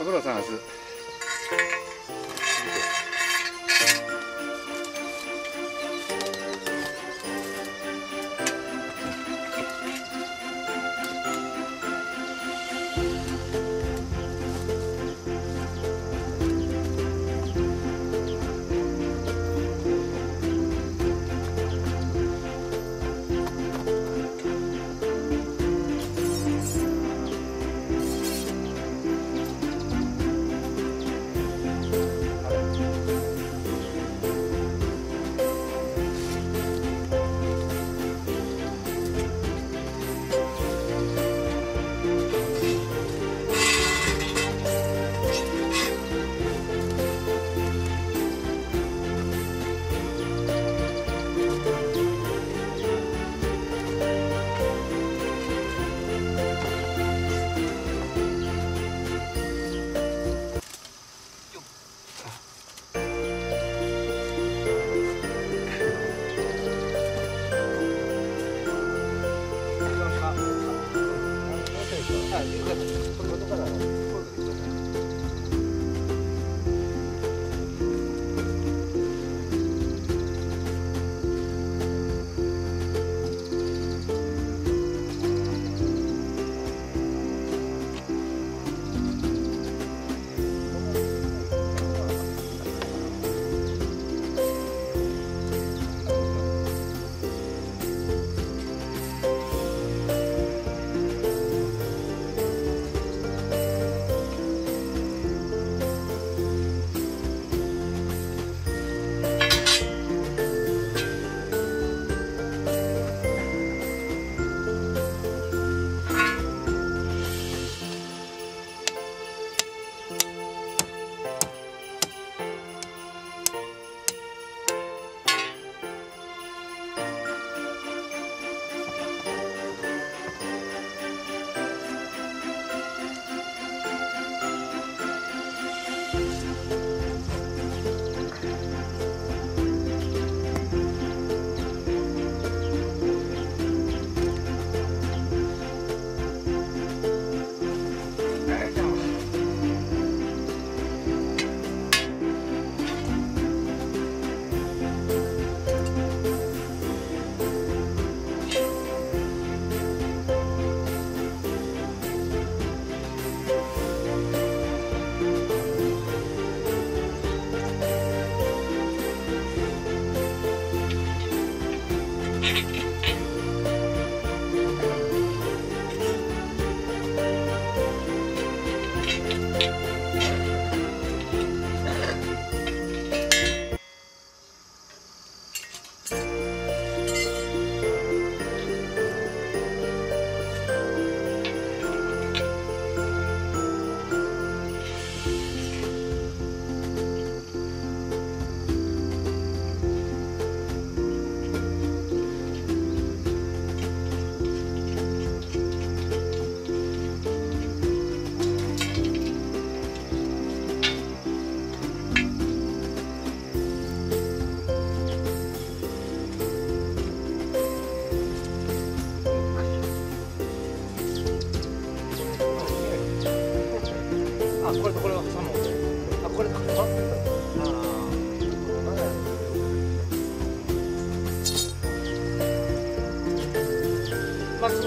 不过了，张老师。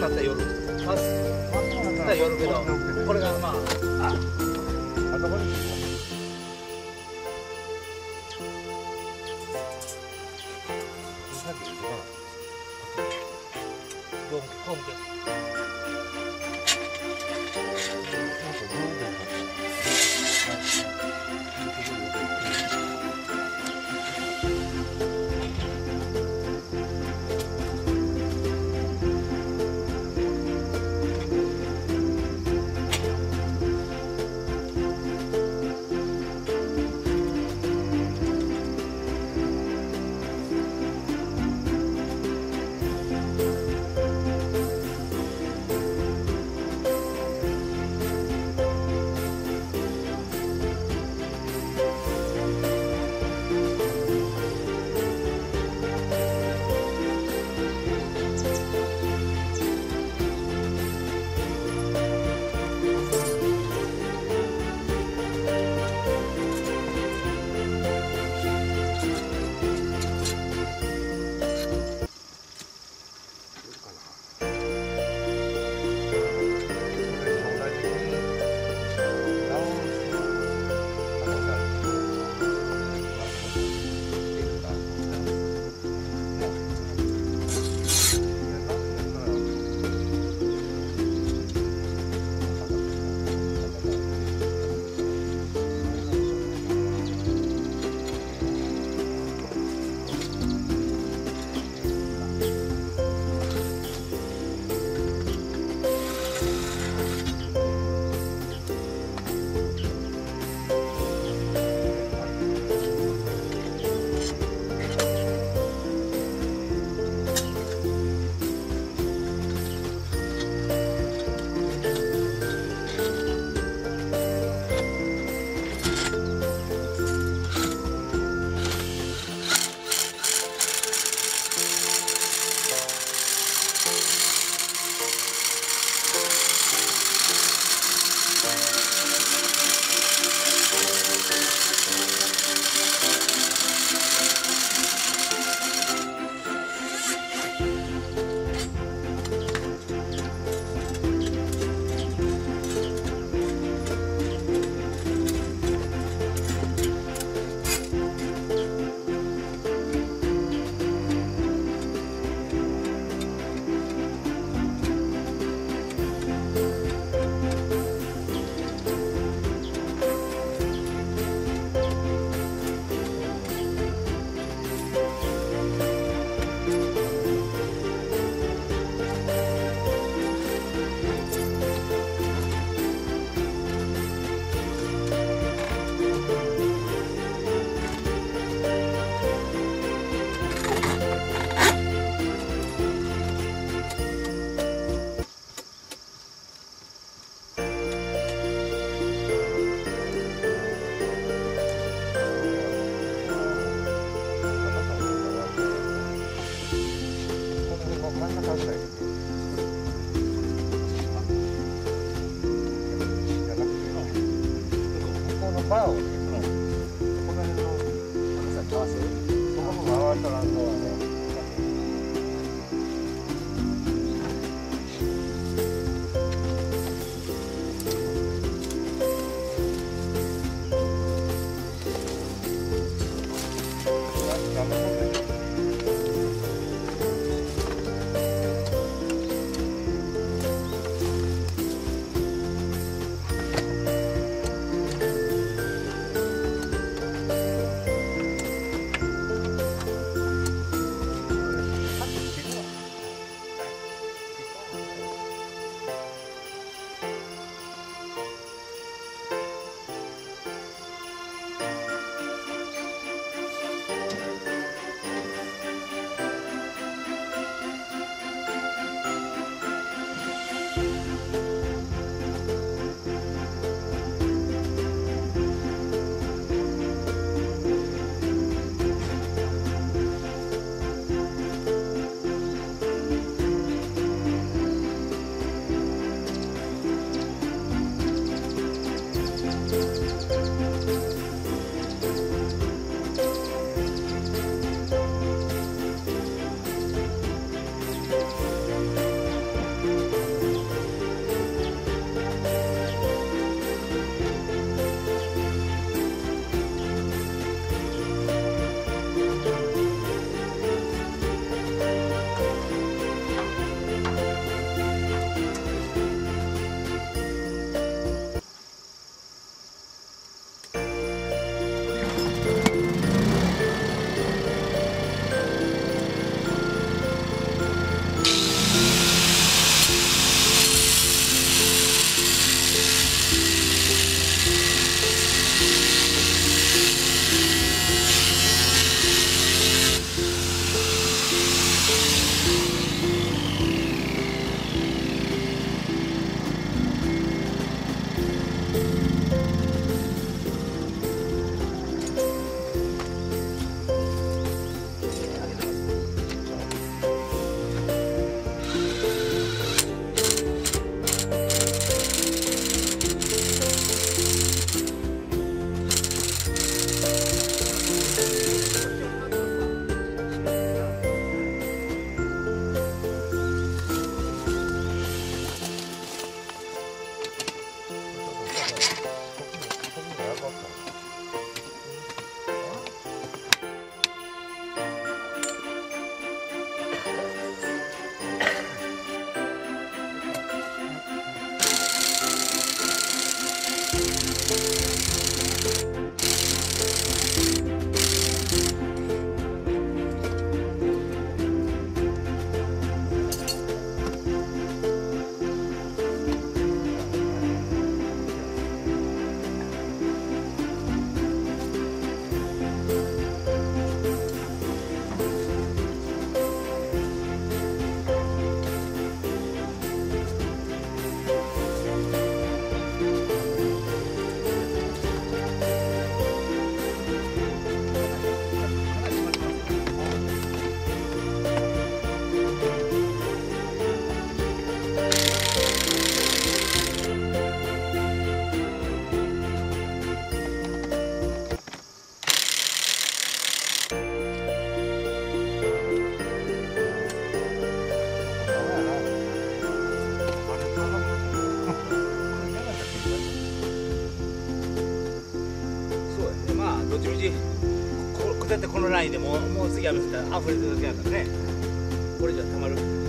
ったら夜。夜の。これが。ちみちここうやってこのラインでもうもう次は溢れてるだけやからね。これじゃたまる。